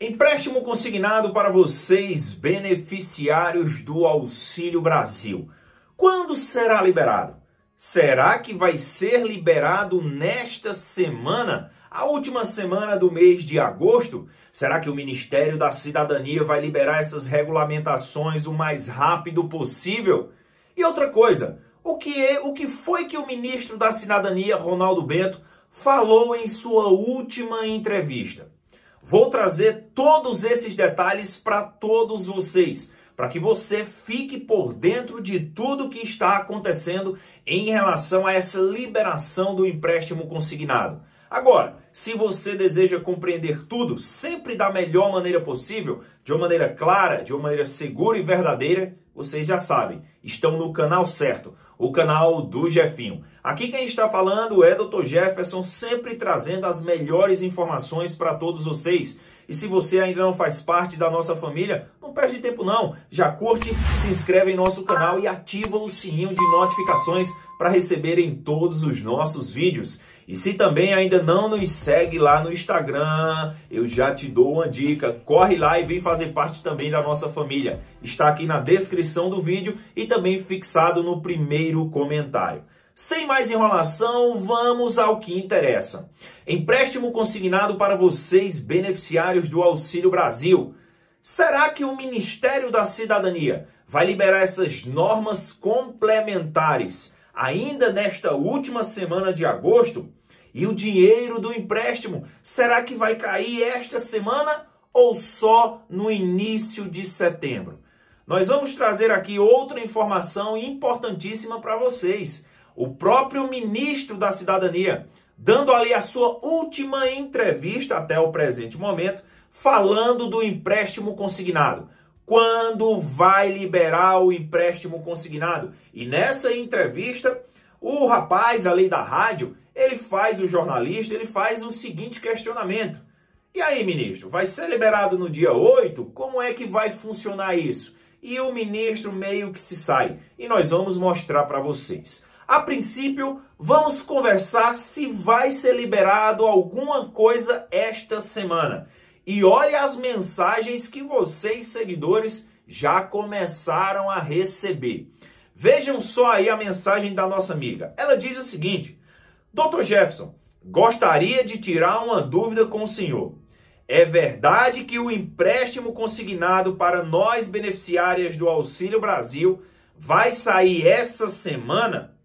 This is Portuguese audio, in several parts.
Empréstimo consignado para vocês, beneficiários do Auxílio Brasil. Quando será liberado? Será que vai ser liberado nesta semana, a última semana do mês de agosto? Será que o Ministério da Cidadania vai liberar essas regulamentações o mais rápido possível? E outra coisa, o que é, o que foi que o ministro da Cidadania, Ronaldo Bento, falou em sua última entrevista? Vou trazer todos esses detalhes para todos vocês, para que você fique por dentro de tudo que está acontecendo em relação a essa liberação do empréstimo consignado. Agora, se você deseja compreender tudo sempre da melhor maneira possível, de uma maneira clara, de uma maneira segura e verdadeira, vocês já sabem, estão no canal certo o canal do Jefinho. Aqui quem está falando é Dr. Jefferson, sempre trazendo as melhores informações para todos vocês. E se você ainda não faz parte da nossa família, não perde tempo não. Já curte, se inscreve em nosso canal e ativa o sininho de notificações para receberem todos os nossos vídeos. E se também ainda não nos segue lá no Instagram, eu já te dou uma dica. Corre lá e vem fazer parte também da nossa família. Está aqui na descrição do vídeo e também fixado no primeiro comentário. Sem mais enrolação, vamos ao que interessa. Empréstimo consignado para vocês, beneficiários do Auxílio Brasil. Será que o Ministério da Cidadania vai liberar essas normas complementares ainda nesta última semana de agosto? E o dinheiro do empréstimo, será que vai cair esta semana ou só no início de setembro? Nós vamos trazer aqui outra informação importantíssima para vocês. O próprio ministro da Cidadania, dando ali a sua última entrevista até o presente momento, falando do empréstimo consignado quando vai liberar o empréstimo consignado. E nessa entrevista, o rapaz ali da rádio, ele faz o jornalista, ele faz o seguinte questionamento. E aí, ministro, vai ser liberado no dia 8? Como é que vai funcionar isso? E o ministro meio que se sai. E nós vamos mostrar para vocês. A princípio, vamos conversar se vai ser liberado alguma coisa esta semana. E olha as mensagens que vocês, seguidores, já começaram a receber. Vejam só aí a mensagem da nossa amiga. Ela diz o seguinte: Dr. Jefferson, gostaria de tirar uma dúvida com o senhor. É verdade que o empréstimo consignado para nós beneficiárias do Auxílio Brasil vai sair essa semana,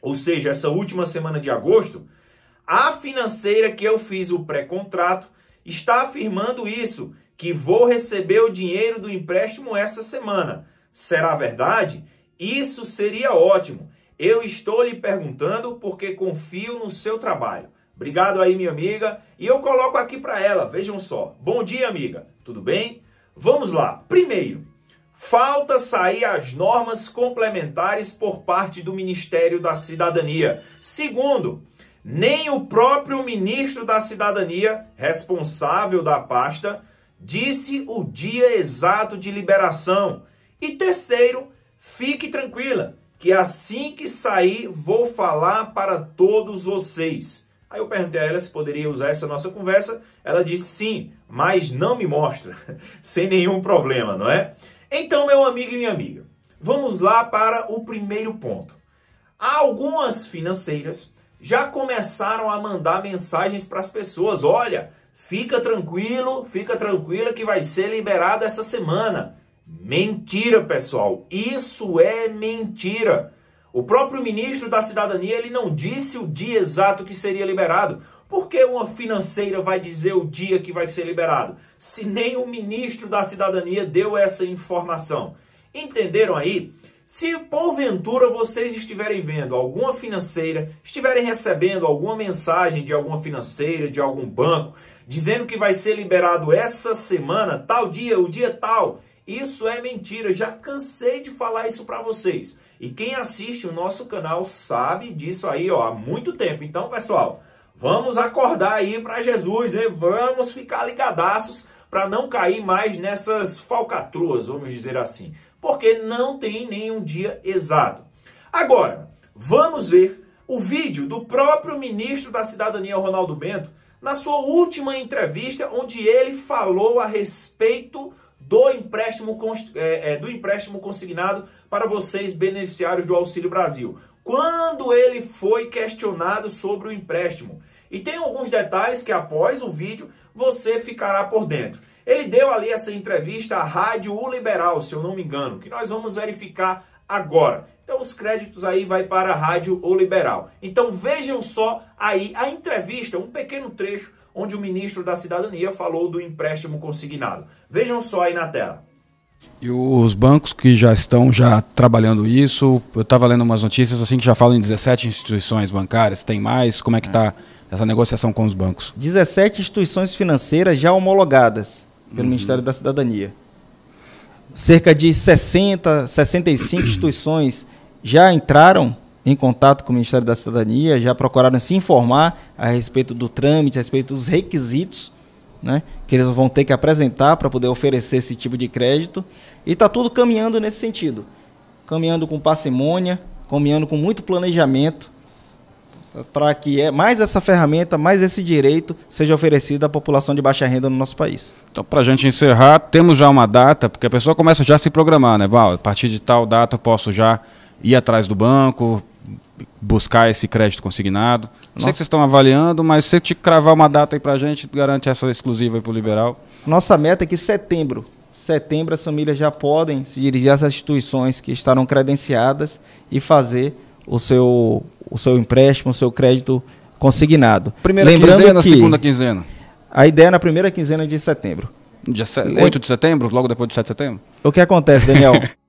ou seja, essa última semana de agosto? A financeira que eu fiz o pré-contrato está afirmando isso, que vou receber o dinheiro do empréstimo essa semana. Será verdade? Isso seria ótimo. Eu estou lhe perguntando porque confio no seu trabalho. Obrigado aí, minha amiga. E eu coloco aqui para ela. Vejam só. Bom dia, amiga. Tudo bem? Vamos lá. Primeiro, falta sair as normas complementares por parte do Ministério da Cidadania. Segundo, nem o próprio ministro da Cidadania, responsável da pasta, disse o dia exato de liberação. E terceiro, fique tranquila, que assim que sair vou falar para todos vocês. Aí eu perguntei a ela se poderia usar essa nossa conversa. Ela disse sim, mas não me mostra, sem nenhum problema, não é? Então, meu amigo e minha amiga, vamos lá para o primeiro ponto. Algumas financeiras já começaram a mandar mensagens para as pessoas: olha, fica tranquilo, fica tranquila que vai ser liberado essa semana. Mentira, pessoal. Isso é mentira. O próprio ministro da Cidadania ele não disse o dia exato que seria liberado. Por que uma financeira vai dizer o dia que vai ser liberado? Se nem o ministro da Cidadania deu essa informação. Entenderam aí? Se porventura vocês estiverem vendo alguma financeira, estiverem recebendo alguma mensagem de alguma financeira, de algum banco, dizendo que vai ser liberado essa semana, tal dia, o dia tal, isso é mentira. Já cansei de falar isso para vocês. E quem assiste o nosso canal sabe disso aí ó, há muito tempo. Então, pessoal, vamos acordar aí para Jesus, hein? vamos ficar ligadaços para não cair mais nessas falcatruas, vamos dizer assim porque não tem nenhum dia exato. Agora, vamos ver o vídeo do próprio ministro da Cidadania, Ronaldo Bento, na sua última entrevista, onde ele falou a respeito do empréstimo, é, é, do empréstimo consignado para vocês, beneficiários do Auxílio Brasil. Quando ele foi questionado sobre o empréstimo. E tem alguns detalhes que após o vídeo você ficará por dentro. Ele deu ali essa entrevista à Rádio U Liberal, se eu não me engano, que nós vamos verificar agora. Então os créditos aí vai para a Rádio O Liberal. Então vejam só aí a entrevista, um pequeno trecho onde o ministro da Cidadania falou do empréstimo consignado. Vejam só aí na tela. E os bancos que já estão já trabalhando isso, eu estava lendo umas notícias assim que já falam em 17 instituições bancárias, tem mais? Como é que está essa negociação com os bancos? 17 instituições financeiras já homologadas pelo uhum. Ministério da Cidadania. Cerca de 60, 65 instituições já entraram em contato com o Ministério da Cidadania, já procuraram se informar a respeito do trâmite, a respeito dos requisitos né, que eles vão ter que apresentar para poder oferecer esse tipo de crédito. E está tudo caminhando nesse sentido. Caminhando com parcimônia, caminhando com muito planejamento, para que é mais essa ferramenta, mais esse direito seja oferecido à população de baixa renda no nosso país. Então, para a gente encerrar, temos já uma data, porque a pessoa começa já a se programar, né, Val? A partir de tal data eu posso já ir atrás do banco, buscar esse crédito consignado. Não sei que vocês estão avaliando, mas se te cravar uma data aí para a gente, garante essa exclusiva aí para o liberal. Nossa meta é que setembro, setembro as famílias já podem se dirigir às instituições que estarão credenciadas e fazer o seu, o seu empréstimo, o seu crédito consignado. Primeira Lembrando quinzena, que segunda quinzena? A ideia é na primeira quinzena de setembro. Dia 8 de setembro, logo depois de 7 de setembro? O que acontece, Daniel?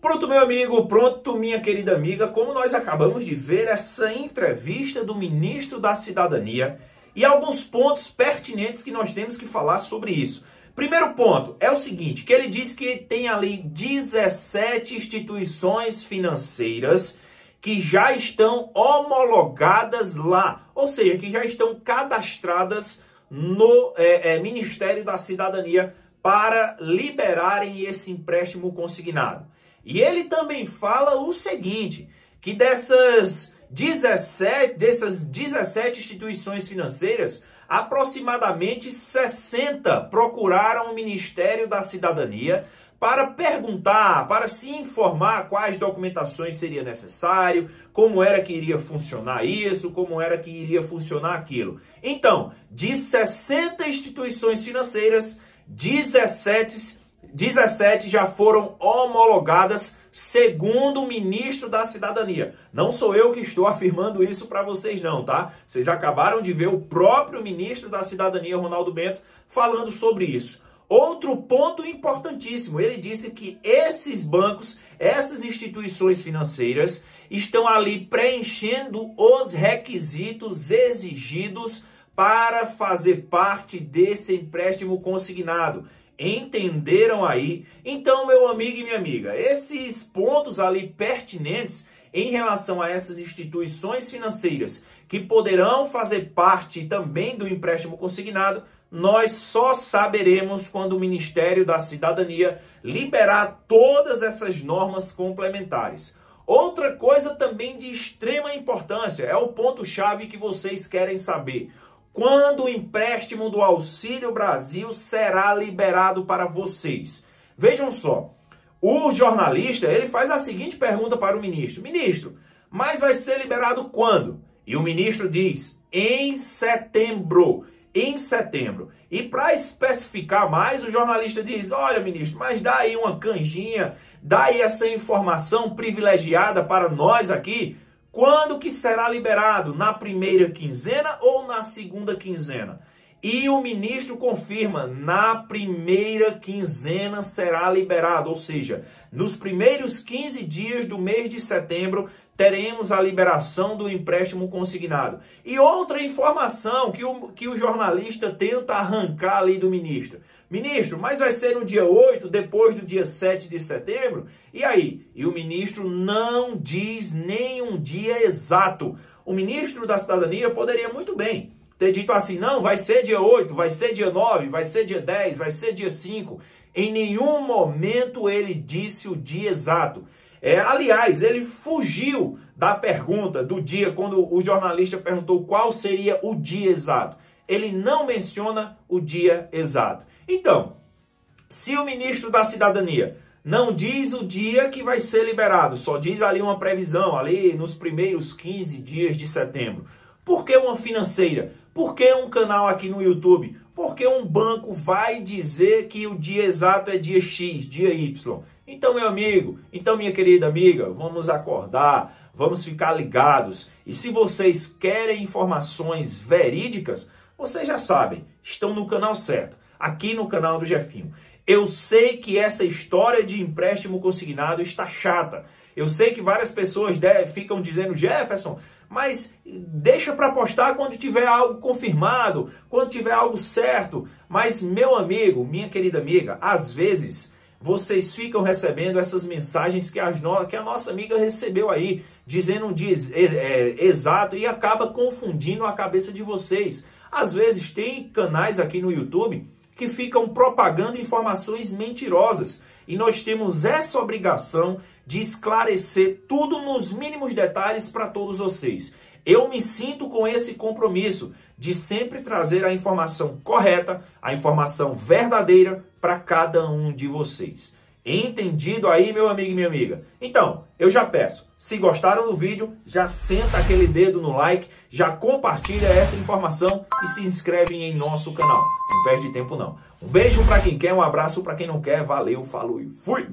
Pronto, meu amigo, pronto, minha querida amiga, como nós acabamos de ver essa entrevista do ministro da Cidadania e alguns pontos pertinentes que nós temos que falar sobre isso. Primeiro ponto é o seguinte, que ele diz que tem ali 17 instituições financeiras que já estão homologadas lá, ou seja, que já estão cadastradas no é, é, Ministério da Cidadania para liberarem esse empréstimo consignado. E ele também fala o seguinte, que dessas 17, dessas 17 instituições financeiras, aproximadamente 60 procuraram o Ministério da Cidadania para perguntar, para se informar quais documentações seria necessário, como era que iria funcionar isso, como era que iria funcionar aquilo. Então, de 60 instituições financeiras, 17 17 já foram homologadas segundo o ministro da Cidadania. Não sou eu que estou afirmando isso para vocês não, tá? Vocês acabaram de ver o próprio ministro da Cidadania, Ronaldo Bento, falando sobre isso. Outro ponto importantíssimo, ele disse que esses bancos, essas instituições financeiras, estão ali preenchendo os requisitos exigidos para fazer parte desse empréstimo consignado. Entenderam aí? Então, meu amigo e minha amiga, esses pontos ali pertinentes em relação a essas instituições financeiras que poderão fazer parte também do empréstimo consignado, nós só saberemos quando o Ministério da Cidadania liberar todas essas normas complementares. Outra coisa também de extrema importância é o ponto-chave que vocês querem saber quando o empréstimo do Auxílio Brasil será liberado para vocês? Vejam só, o jornalista ele faz a seguinte pergunta para o ministro: Ministro, mas vai ser liberado quando? E o ministro diz: em setembro. Em setembro. E para especificar mais, o jornalista diz: Olha, ministro, mas dá aí uma canjinha, dá aí essa informação privilegiada para nós aqui quando que será liberado? Na primeira quinzena ou na segunda quinzena? E o ministro confirma, na primeira quinzena será liberado, ou seja, nos primeiros 15 dias do mês de setembro teremos a liberação do empréstimo consignado. E outra informação que o, que o jornalista tenta arrancar ali do ministro. Ministro, mas vai ser no dia 8, depois do dia 7 de setembro? E aí? E o ministro não diz nenhum dia exato. O ministro da Cidadania poderia muito bem ter dito assim: não, vai ser dia 8, vai ser dia 9, vai ser dia 10, vai ser dia 5. Em nenhum momento ele disse o dia exato. É, aliás, ele fugiu da pergunta do dia, quando o jornalista perguntou qual seria o dia exato. Ele não menciona o dia exato. Então, se o ministro da Cidadania não diz o dia que vai ser liberado, só diz ali uma previsão, ali nos primeiros 15 dias de setembro. Por que uma financeira? Por que um canal aqui no YouTube? Por que um banco vai dizer que o dia exato é dia X, dia Y? Então, meu amigo, então, minha querida amiga, vamos acordar, vamos ficar ligados. E se vocês querem informações verídicas, vocês já sabem, estão no canal certo, aqui no canal do Jefinho. Eu sei que essa história de empréstimo consignado está chata. Eu sei que várias pessoas ficam dizendo, Jefferson, mas deixa para postar quando tiver algo confirmado, quando tiver algo certo. Mas, meu amigo, minha querida amiga, às vezes vocês ficam recebendo essas mensagens que, as no... que a nossa amiga recebeu aí, dizendo um dia é, exato e acaba confundindo a cabeça de vocês. Às vezes tem canais aqui no YouTube que ficam propagando informações mentirosas. E nós temos essa obrigação de esclarecer tudo nos mínimos detalhes para todos vocês. Eu me sinto com esse compromisso de sempre trazer a informação correta, a informação verdadeira para cada um de vocês. Entendido aí, meu amigo e minha amiga? Então, eu já peço, se gostaram do vídeo, já senta aquele dedo no like, já compartilha essa informação e se inscreve em nosso canal. Não perde tempo não. Um beijo para quem quer, um abraço para quem não quer. Valeu, falou e fui!